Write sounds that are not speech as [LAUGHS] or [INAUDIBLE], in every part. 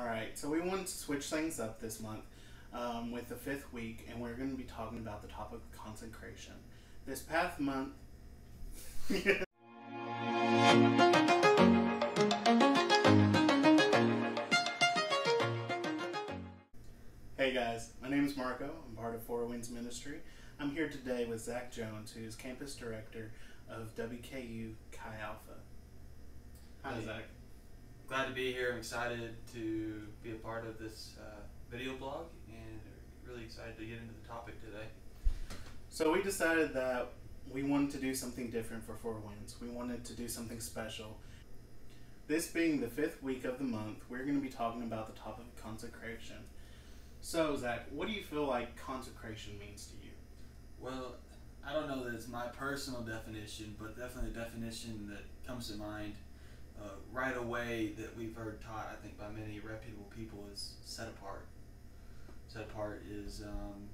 All right, so we wanted to switch things up this month um, with the fifth week, and we're going to be talking about the topic of consecration. This past month. [LAUGHS] hey guys, my name is Marco. I'm part of Four Winds Ministry. I'm here today with Zach Jones, who's campus director of WKU Chi Alpha. Hi, Hey. Zach. Glad to be here. I'm excited to be a part of this uh, video blog and really excited to get into the topic today. So we decided that we wanted to do something different for Four Winds. We wanted to do something special. This being the fifth week of the month, we're going to be talking about the topic of consecration. So, Zach, what do you feel like consecration means to you? Well, I don't know that it's my personal definition, but definitely a definition that comes to mind uh, right away that we've heard taught, I think, by many reputable people is set apart. Set apart is, um,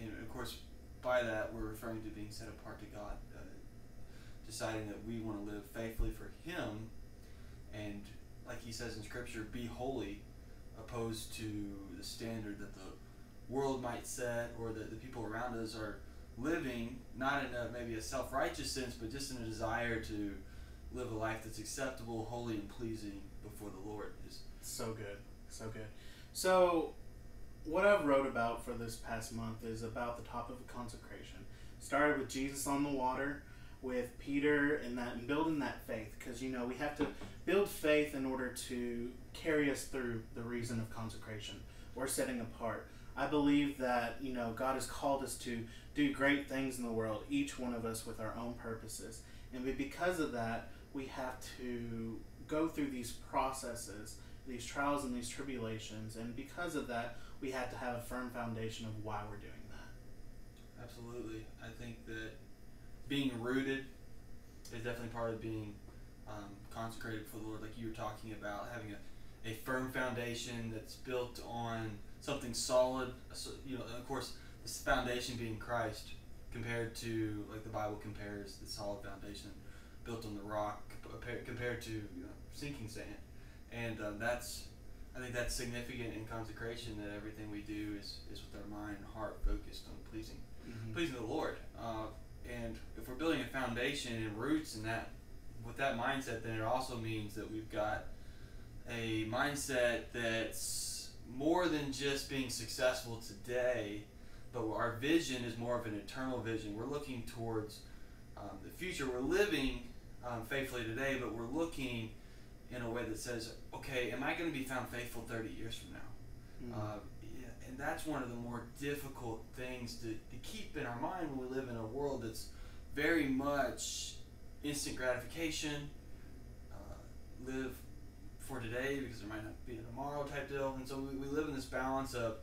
and of course, by that we're referring to being set apart to God, uh, deciding that we want to live faithfully for Him, and like He says in Scripture, be holy, opposed to the standard that the world might set or that the people around us are living, not in a, maybe a self righteous sense, but just in a desire to live a life that's acceptable, holy, and pleasing before the Lord. Is So good. So good. So, what I've wrote about for this past month is about the topic of consecration. Started with Jesus on the water, with Peter and that and building that faith because you know we have to build faith in order to carry us through the reason of consecration or setting apart. I believe that you know God has called us to do great things in the world, each one of us with our own purposes, and be- because of that, we have to go through these processes, these trials and these tribulations, and because of that, we have to have a firm foundation of why we're doing that. absolutely. I think that being rooted is definitely part of being um, consecrated for the Lord, like you were talking about, having a, a firm foundation that's built on something solid. So, you know, of course, this foundation being Christ, compared to like the Bible compares the solid foundation built on the rock compared to you know, sinking sand, and um, that's I think that's significant in consecration that everything we do is, is with our mind and heart focused on pleasing pleasing the Lord. Uh, and if we're building a foundation and roots in that, with that mindset, then it also means that we've got a mindset that's more than just being successful today, but our vision is more of an eternal vision. We're looking towards um, the future. We're living um, faithfully today, but we're looking in a way that says, okay, am I going to be found faithful 30 years from now? Mhm. Uh, and that's one of the more difficult things to, to keep in our mind when we live in a world that's very much instant gratification, uh, live for today because there might not be a tomorrow type deal. And so we, we live in this balance of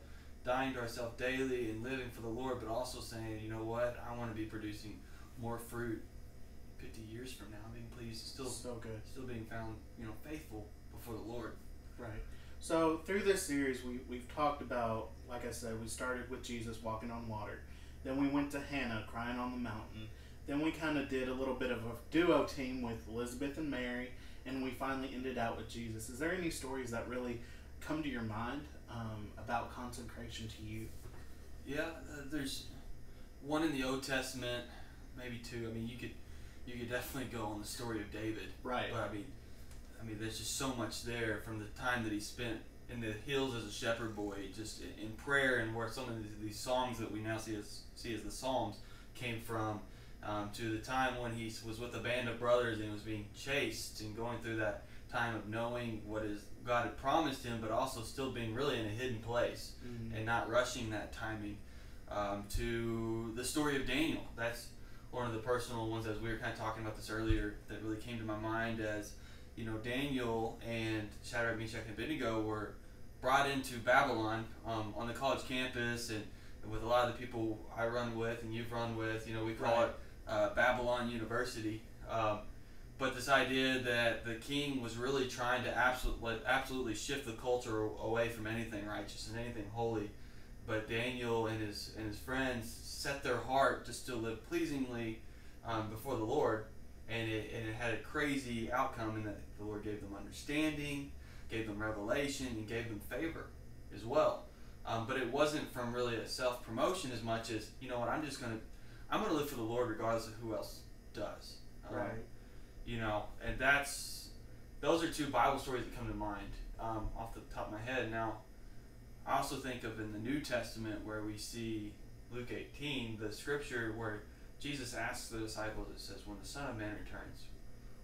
dying to ourselves daily and living for the Lord, but also saying, you know what, I want to be producing more fruit 50 years from now, being pleased, still, so good. still being found, you know, faithful before the Lord. Right. So through this series, we we've talked about, like I said, we started with Jesus walking on water. Then we went to Hannah crying on the mountain. Then we kind of did a little bit of a duo team with Elizabeth and Mary, and we finally ended out with Jesus. Is there any stories that really come to your mind um, about consecration to you? Yeah, uh, there's one in the Old Testament, maybe two. I mean, you could you could definitely go on the story of David, Right. but I mean, I mean, there's just so much there from the time that he spent in the hills as a shepherd boy, just in, in prayer, and where some of these, these songs that we now see as see as the Psalms came from, um, to the time when he was with a band of brothers and was being chased and going through that time of knowing what is God had promised him, but also still being really in a hidden place Mhm. and not rushing that timing um, to the story of Daniel. That's one of the personal ones, as we were kind of talking about this earlier, that really came to my mind as, you know, Daniel and Shadrach, Meshach, and Abednego were brought into Babylon um, on the college campus and, and with a lot of the people I run with and you've run with, you know, we call Right. it uh, Babylon University. Um, but this idea that the king was really trying to absolutely absolutely shift the culture away from anything righteous and anything holy, but Daniel and his and his friends set their heart to still live pleasingly um, before the Lord, and it, and it had a crazy outcome in that the Lord gave them understanding, gave them revelation, and gave them favor as well. Um, but it wasn't from really a self promotion as much as you know what I'm just gonna I'm gonna live for the Lord regardless of who else does. Um, Right. You know, and that's those are two Bible stories that come to mind um, off the top of my head. Now, I also think of in the New Testament where we see Luke 18, the scripture where Jesus asks the disciples, it says, "When the Son of Man returns,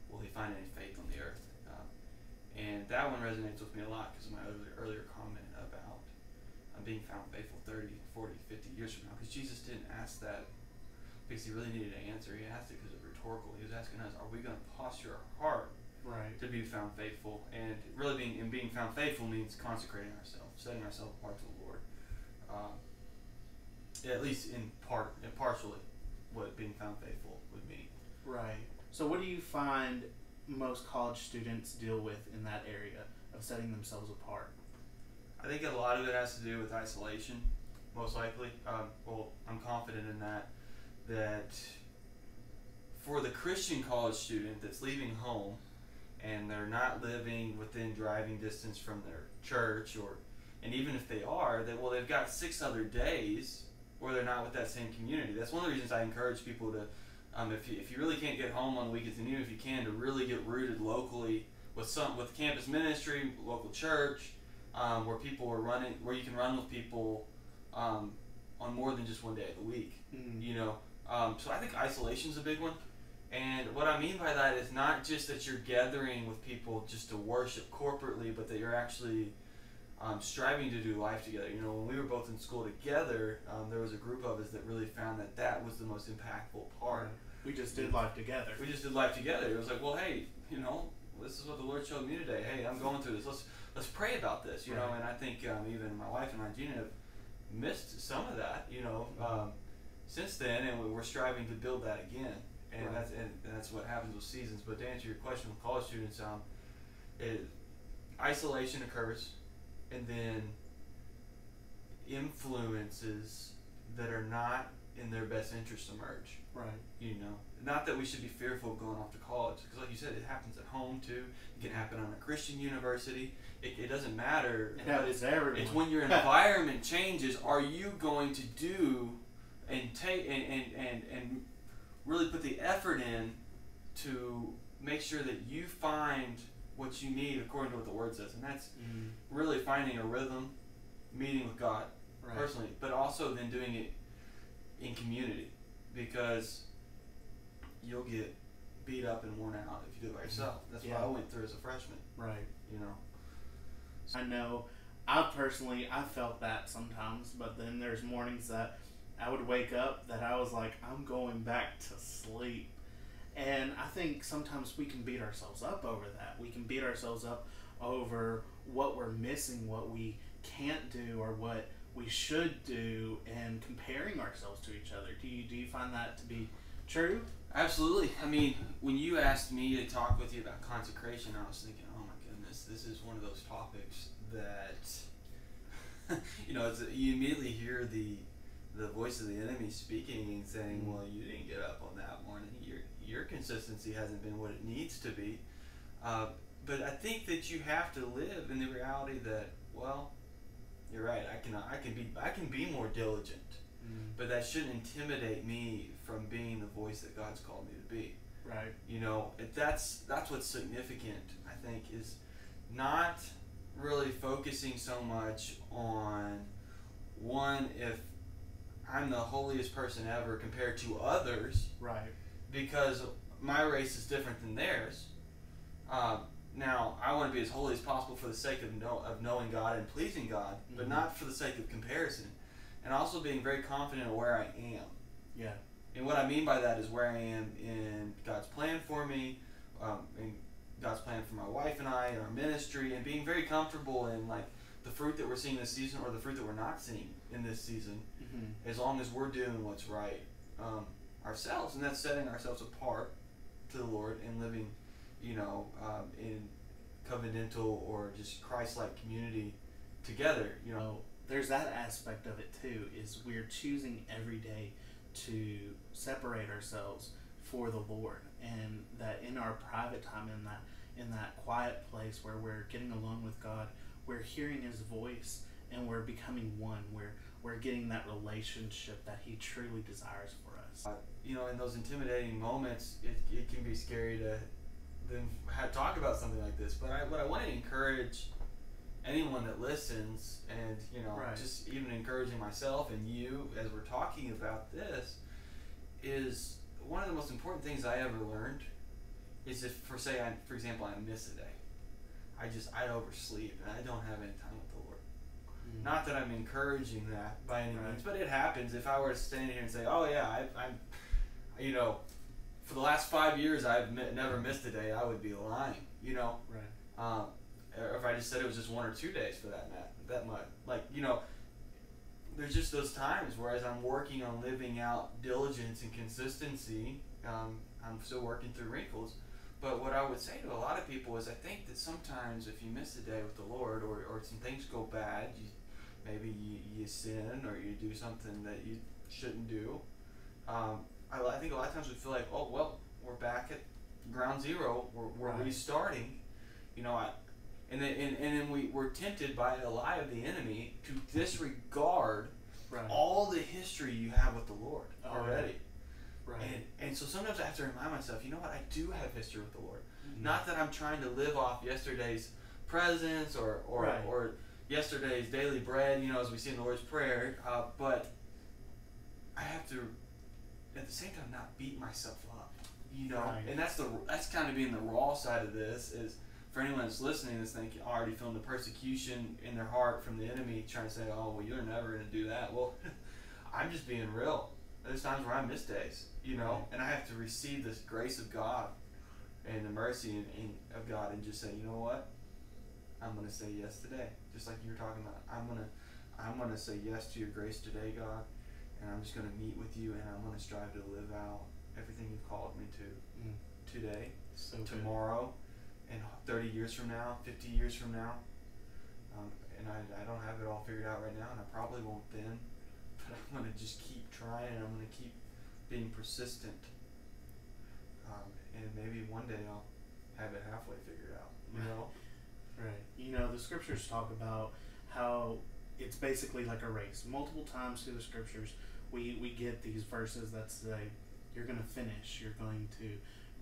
will he find any faith on the earth?" Um, and that one resonates with me a lot because of my earlier, earlier comment about uh, being found faithful 30, 40, 50 years from now. Because Jesus didn't ask that because he really needed an answer. He asked it because of rhetorical. He was asking us, "Are we going to posture our heart Right. to be found faithful?" And really, being and being found faithful means consecrating ourselves, setting ourselves apart to the Lord. Um, at least in part, and partially, what being found faithful would mean. Right. So, what do you find most college students deal with in that area of setting themselves apart? I think a lot of it has to do with isolation, most likely. Um, well, I'm confident in that. That for the Christian college student that's leaving home and they're not living within driving distance from their church, or and even if they are, that well, they've got six other days where they're not with that same community. That's one of the reasons I encourage people to, um, if you if you really can't get home on the weekends, and even if you can, to really get rooted locally with some with campus ministry, local church um, where people are running, where you can run with people um, on more than just one day of the week. Mm. You know, um, so I think isolation is a big one. And what I mean by that is not just that you're gathering with people just to worship corporately, but that you're actually um, striving to do life together. You know, when we were both in school together, um, there was a group of us that really found that that was the most impactful part. We just did life together. We just did life together. It was like, well, hey, you know, this is what the Lord showed me today. Hey, I'm going through this. Let's let's pray about this. You know, and I think um, even my wife and I, Gina, have missed some of that. You know, um, since then, and we- we're striving to build that again. And Right. that's and, and that's what happens with seasons. But to answer your question with college students, um, it, isolation occurs, and then influences that are not in their best interest emerge Right. you know not that we should be fearful of going off to college because like you said it happens at home too it can happen on a christian university it, it doesn't matter It happens it's, everyone. it's when your [LAUGHS] environment changes are you going to do and take and, and, and, and really put the effort in to make sure that you find what you need according to what the word says and that's Mm. really finding a rhythm meeting with god Right. personally, but also then doing it in community because you'll get beat up and worn out if you do it by yourself. That's Yeah. what I went through as a freshman. Right. You know, I know I personally I felt that sometimes, but then there's mornings that I would wake up that I was like, I'm going back to sleep. And I think sometimes we can beat ourselves up over that. We can beat ourselves up over what we're missing, what we can't do, or what we should do, and comparing ourselves to each other. Do you do you find that to be true? absolutely. I mean, when you asked me to talk with you about consecration, I was thinking, oh my goodness, this is one of those topics that [LAUGHS] you know. You immediately hear the the voice of the enemy speaking and saying, Mhm. "Well, you didn't get up on that morning. Your your consistency hasn't been what it needs to be." Uh, but I think that you have to live in the reality that, well, you're right. I can I can be I can be more diligent, but that shouldn't intimidate me from being the voice that God's called me to be. Right. You know, that's that's what's significant. I think is not really focusing so much on one if I'm the holiest person ever compared to others Right. because my race is different than theirs. Um, now, I want to be as holy as possible for the sake of know, of knowing God and pleasing God, but Mhm. not for the sake of comparison, and also being very confident of where I am. Yeah. And what I mean by that is where I am in God's plan for me, um, in God's plan for my wife and I, in our ministry, and being very comfortable in like the fruit that we're seeing this season or the fruit that we're not seeing in this season, Mm-hmm. as long as we're doing what's right um, ourselves, and that's setting ourselves apart to the Lord and living, you know, um, in covenantal or just Christ-like community together. You know, know, there's that aspect of it too. Is we're choosing every day to separate ourselves for the Lord, and that in our private time, in that in that quiet place where we're getting alone with God, we're hearing His voice, and we're becoming one. We're we're getting that relationship that He truly desires for us. Uh, you know, in those intimidating moments, it, it can be scary to then have, talk about something like this. But I, what I want to encourage anyone that listens, and you know, Right. just even encouraging myself and you as we're talking about this, is one of the most important things I ever learned is if, for say, I, for example, I miss a day, I just I oversleep and I don't have any time with the Lord. Mm. Not that I'm encouraging that by any means, but it happens. If I were to stand here and say, "Oh yeah, I, I'm," you know, for the last five years I've mi- never missed a day, I would be lying. You know, right. um, or if I just said it was just one or two days for that matter, that much, like you know, there's just those times. Whereas I'm working on living out diligence and consistency, um, I'm still working through wrinkles. But what I would say to a lot of people is, I think that sometimes if you miss a day with the Lord, or, or some things go bad, you, maybe you, you sin or you do something that you shouldn't do. Um, I, I think a lot of times we feel like, oh well, we're back at ground zero. We're, we're Right. restarting. You know, I, and then and, and then we we're tempted by the lie of the enemy to disregard Right. all the history you have with the Lord Oh, already. right. And, and so sometimes I have to remind myself, you know what, I do have history with the Lord. Mhm. Not that I'm trying to live off yesterday's presence or or, Right. or yesterday's daily bread, you know, as we see in the Lord's Prayer, uh, but I have to at the same time not beat myself up, you know. Right. And that's the that's kind of being the raw side of this is for anyone that's listening that's thinking already feeling the persecution in their heart from the enemy trying to say, oh well, you're never gonna do that. Well, [LAUGHS] I'm just being real. There's times where I miss days, you know, and I have to receive this grace of God and the mercy and, and of God and just say, you know what? I'm gonna say yes today. Just like you were talking about. I'm gonna I'm gonna say yes to your grace today, God, and I'm just gonna meet with you and I'm gonna strive to live out everything you've called me to Mm. today, So good. tomorrow, and 30 years from now, 50 years from now. Um, and I, I don't have it all figured out right now, and I probably won't then. But I'm gonna just keep trying, and I'm gonna keep being persistent. Um, and maybe one day I'll have it halfway figured out. You know? Right. You know, the scriptures talk about how it's basically like a race. Multiple times through the scriptures, we, we get these verses that say, you're going to finish, you're going to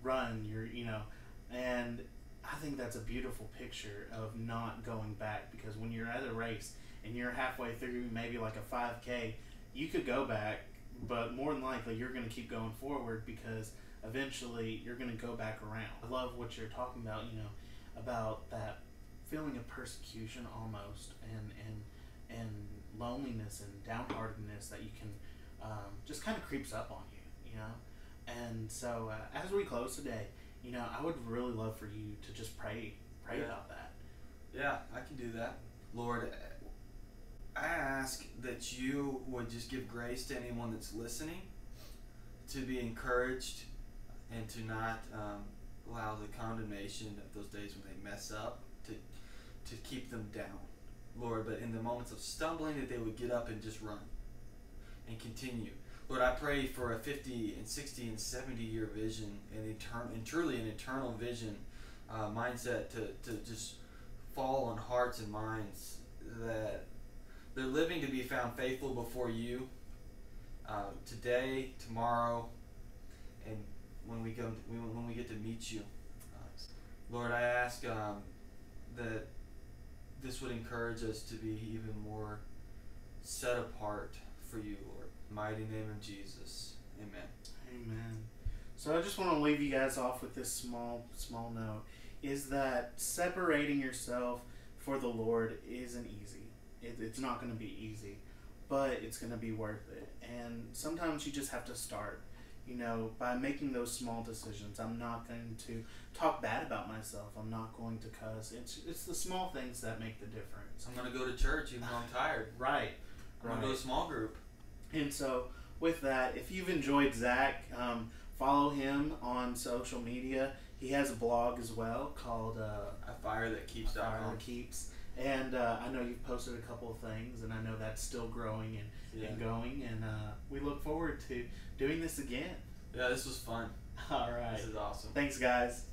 run, you're, you know, and I think that's a beautiful picture of not going back because when you're at a race and you're halfway through maybe like a 5K, you could go back, but more than likely you're going to keep going forward because eventually you're going to go back around. I love what you're talking about, you know, about that feeling of persecution almost and and and loneliness and downheartedness that you can um, just kind of creeps up on you, you know. And so uh, as we close today, you know, I would really love for you to just pray pray Yeah. about that. Yeah, I can do that. Lord, I ask that you would just give grace to anyone that's listening to be encouraged and to not um, allow the condemnation of those days when they mess up to, to keep them down. Lord, but in the moments of stumbling, that they would get up and just run and continue. Lord, I pray for a 50 and 60 and 70 year vision and, etern- and truly an eternal vision uh, mindset to, to just fall on hearts and minds that they're living to be found faithful before you uh, today, tomorrow, and when we come, when, we get to meet you. Uh, Lord, I ask um, that this would encourage us to be even more set apart for you, Lord. Mighty name of Jesus. Amen. Amen. So I just want to leave you guys off with this small, small note: is that separating yourself for the Lord isn't easy. It, it's not going to be easy, but it's going to be worth it. And sometimes you just have to start. You know, by making those small decisions. I'm not going to talk bad about myself. I'm not going to cuss. It's it's the small things that make the difference. I'm gonna go to church even though I'm tired. [SIGHS] Right. I'm gonna go to a small group. And so, with that, if you've enjoyed Zach, um, follow him on social media. He has a blog as well called uh, A fire that keeps Fire on. That Keeps. And uh, I know you've posted a couple of things, and I know that's still growing and, Yeah. and going. And uh, we look forward to doing this again. Yeah, this was fun. All right. This is awesome. Thanks, guys.